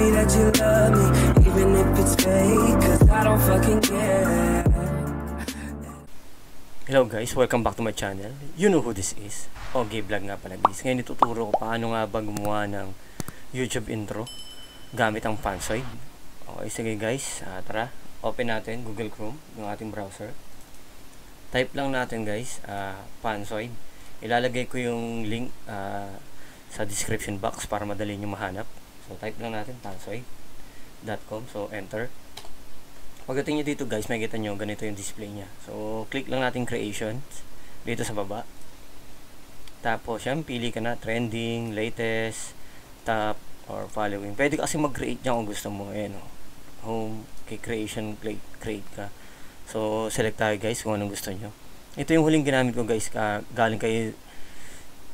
me that you love me, even if it's fake, cause I don't fucking care. Hello guys, welcome back to my channel. You know who this is. Okay, vlog nga pala guys. Ngayon ituturo ko paano nga ba gumawa ng YouTube intro gamit ang Fansoid. Okay, sige guys, ah, tara. Open natin Google Chrome, yung ating browser. Type lang natin guys, uh, Fansoid. Ilalagay ko yung link ah, sa description box para madali nyo mahanap. So type lang natin fansoid.com. So enter. Pagdating nyo dito guys, makikita nyo ganito yung display niya. So, click lang natin creations dito sa baba. Tapos, yan, pili ka na trending, latest, top, or following. Pwede kasi mag-create niya kung gusto mo. Ayan, oh. Home, kay creation, play, create ka. So, select tayo guys kung anong gusto nyo. Ito yung huling ginamit ko guys, ka, galing kay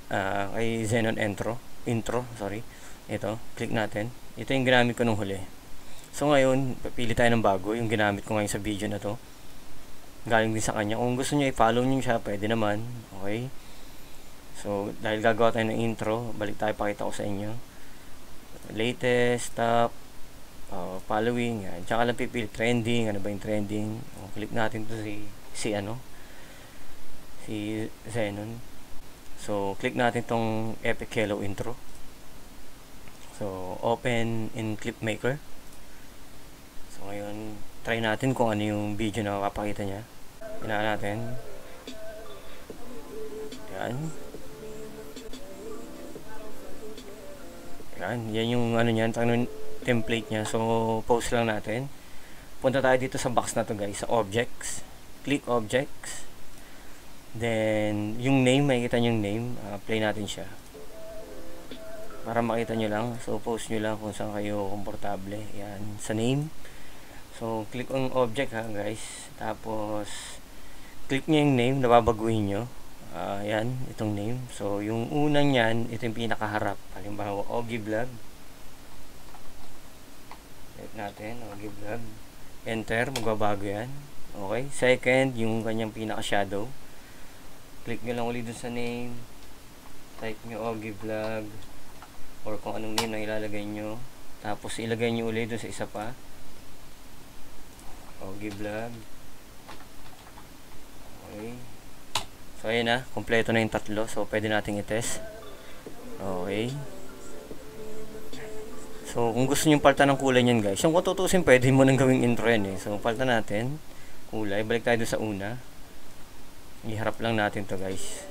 uh, kay Xenon Intro. Intro, sorry. Ito, click natin. Ito yung ginamit ko nung huli. So ngayon, pili tayo ng bago, yung ginamit ko ngayon sa video na to. Galing din sa kanya. Kung gusto niyo i-follow niyo siya, pwede naman. Okay? So, dahil gagawa tayo ng intro, balik tayo pakita ko sa inyo. Latest, top, uh, following, yan. Tsaka lang pipili trending, ano ba yung trending. O, click natin to si, si ano, si Zenon. So, click natin tong Epic Hello intro. So, open in Clipmaker. So ngayon, try natin kung ano yung video na makapakita niya. Pinaan natin. Yan. Yan, yan yung ano niyan, template niya. So post lang natin. Punta tayo dito sa box na to guys, sa objects. Click objects. Then yung name, makikita niyo yung name, uh, play natin siya. Para makita niyo lang. So post niyo lang kung saan kayo komportable. Yan, sa name. So, click on object ha guys. Tapos, click nyo yung name, nababaguhin nyo. Uh, yan, itong name. So, yung unang yan, ito yung pinakaharap. Halimbawa, Ogie Vlog. Click natin, Ogie Vlog. Enter, magbabago yan. Okay. Second, yung kanyang pinaka-shadow. Click nyo lang ulit dun sa name. Type nyo Ogie Vlog. Or kung anong name na ilalagay nyo. Tapos, ilagay nyo ulit dun sa isa pa. Ogie Vlog. Okay. So, ayan na. Kompleto na yung tatlo. So, pwede nating i-test. Okay. So, kung gusto nyo palta ng kulay nyan, guys. Yung kung tutusin, pwede mo nang gawing intro yan eh. So, palta natin. Kulay. Balik tayo sa una. Iharap lang natin to guys.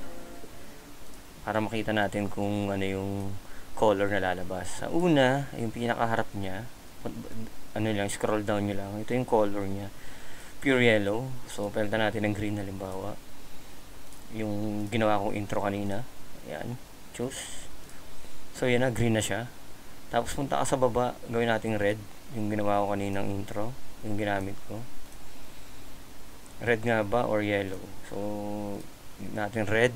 Para makita natin kung ano yung color na lalabas. Sa una, yung pinakaharap niya, ano lang, scroll down nyo lang. Ito yung color niya. Pure yellow. So, palitan natin ng green halimbawa. Yung ginawa kong intro kanina. Ayan. Choose. So, yan na. Green na siya. Tapos, punta ka sa baba. Gawin natin red. Yung ginawa ko kaninang intro. Yung ginamit ko. Red nga ba or yellow? So, natin red.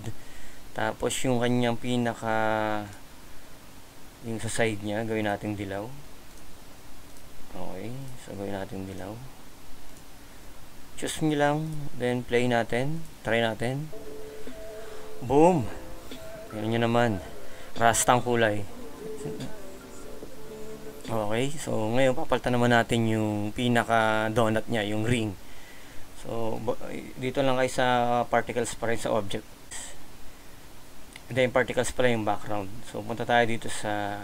Tapos, yung kanyang pinaka yung sa side niya, gawin natin dilaw. Okay, so gawin natin dilaw. Choose nyo lang, then play natin, try natin. Boom! Yan nyo naman. Rastang kulay. Okay, so ngayon papalitan naman natin yung pinaka donut niya, yung ring. So, dito lang kayo sa particles pa rin sa object. Yung particles pala yung background. So, punta tayo dito sa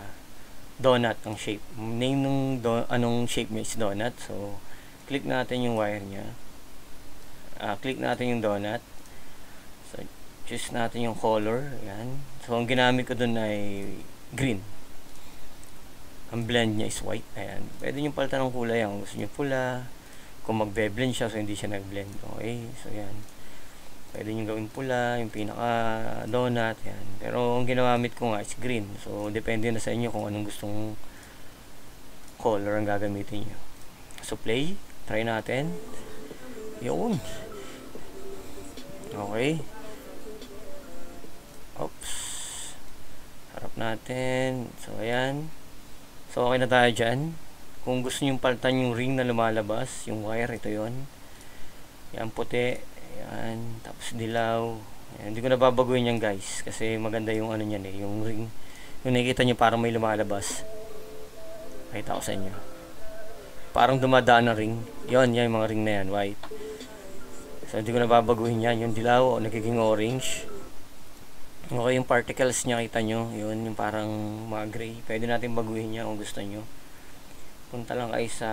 donut ang shape. Name ng anong shape niya is donut. So, click natin yung wire niya. Uh, click natin yung donut. So, choose natin yung color. Yan. So, ang ginamit ko dun ay green. Ang blend niya is white. Ayan. Pwede nyo palitan ng kulay. Ang gusto nyo pula. Kung magbe-blend siya, so hindi siya nag-blend. Okay. So, yan. Pwede nyo gawin pula, yung pinaka donut, yan. Pero ang ginamit ko nga is green. So, depende na sa inyo kung anong gustong color ang gagamitin nyo. So, play. Try natin. Yun. Okay. Oops. Harap natin. So, ayan. So, okay na tayo dyan. Kung gusto nyo palitan yung ring na lumalabas, yung wire, ito yon Yan, puti Ayan, tapos dilaw. Ayan, hindi ko nababaguhin yan guys. Kasi maganda yung ano niyan eh, yung ring. Yung nakikita nyo parang may lumalabas. Pakita ko sa inyo. Parang dumadaan na ring. Yon, yan yung mga ring na yan, white. So, hindi ko na babaguhin yan. Yung dilaw, nagiging orange. Okay, yung particles niya, kita nyo. Yun, yung parang mga gray. Pwede natin baguhin niya kung gusto nyo. Punta lang kayo sa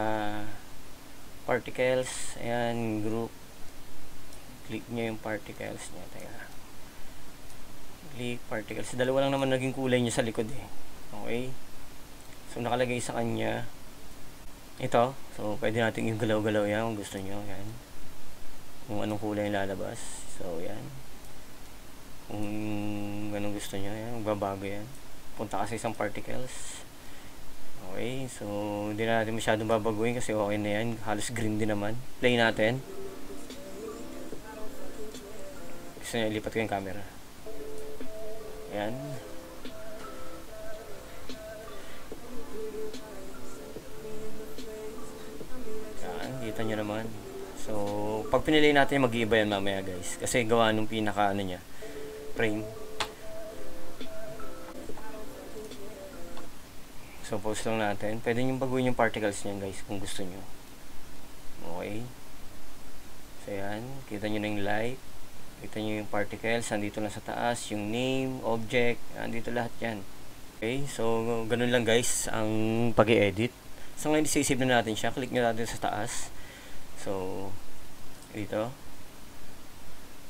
particles. Ayan, group. Click nyo yung particles niya. Teka. Click particles. Dalawa lang naman naging kulay niya sa likod eh. Okay. So, nakalagay sa kanya ito. So, pwede natin yung galaw-galaw yan kung gusto nyo. Yan. Kung anong kulay yung lalabas. So, yan. Kung anong gusto nyo. Yan. Magbabago yan. Punta kasi isang particles. Okay. So, hindi na natin masyadong babaguhin kasi okay na yan. Halos green din naman. Play natin. Gusto nyo, ilipat ko yung camera. Yan. Yan, kita nyo naman. So, pag pinili natin, mag-iiba yan mamaya guys. Kasi gawa nung pinaka ano niya, frame. So, post lang natin. Pwede nyo baguhin yung particles niyan guys kung gusto nyo. Okay. So, yan. Kita nyo na yung light. Kita nyo yung particles. Andito lang sa taas. Yung name, object. Andito lahat yan. Okay. So, ganun lang guys ang pag edit So, ngayon, sisave na natin siya. Click nyo natin sa taas. So, dito.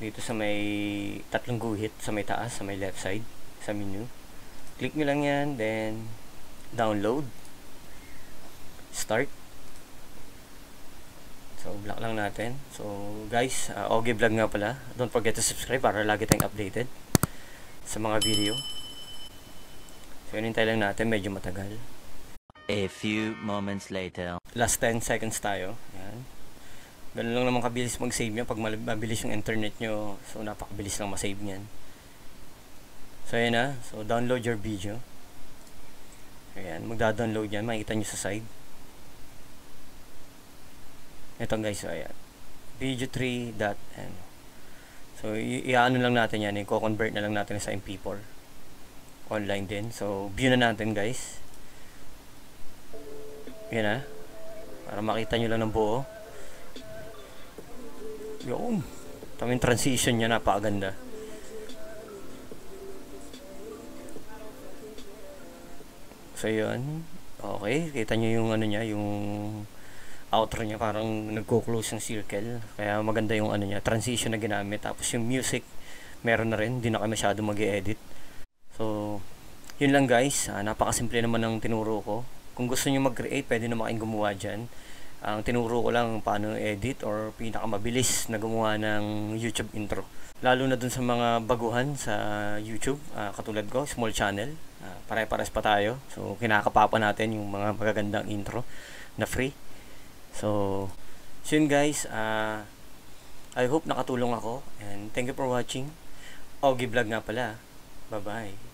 Dito sa may tatlong guhit sa may taas, sa may left side, sa menu. Click nyo lang yan, then download. Start. So, block lang natin. So, guys, uh, OG Vlog nga pala. Don't forget to subscribe para lagi tayong updated sa mga video. So, yun lang natin. Medyo matagal. A few moments later. last 10 seconds tayo. Yan. Ganun lang naman kabilis mag-save nyo pag mabilis yung internet nyo. So, napakabilis lang ma-save niyan. So, ayan na. So, download your video. Ayan. Magda-download yan. Makikita nyo sa side. Ito guys. So, ayan. Video3.n So, i- i-ano lang natin yan. I-convert na lang natin sa MP4. Online din. So, view na natin guys. Yan ah. Para makita nyo lang ng buo. Yun. Tamang transition niya napakaganda. So yun. Okay, kita nyo yung ano niya, yung outro niya parang nagko-close ng circle. Kaya maganda yung ano niya, transition na ginamit. Tapos yung music, meron na rin, hindi na kayo masyado mag-edit. So, yun lang guys. Ah, napakasimple naman ng tinuro ko. Kung gusto niyo mag-create, pwede naman kayong gumawa dyan. Ang tinuro ko lang paano edit or pinakamabilis na gumawa ng YouTube intro. Lalo na dun sa mga baguhan sa YouTube, ah, katulad ko, small channel. Ah, pare-pares pa tayo. So, kinakapapa natin yung mga magagandang intro na free. So, so guys. ah I hope nakatulong ako. And thank you for watching. Ogie Vlog nga pala. Bye-bye.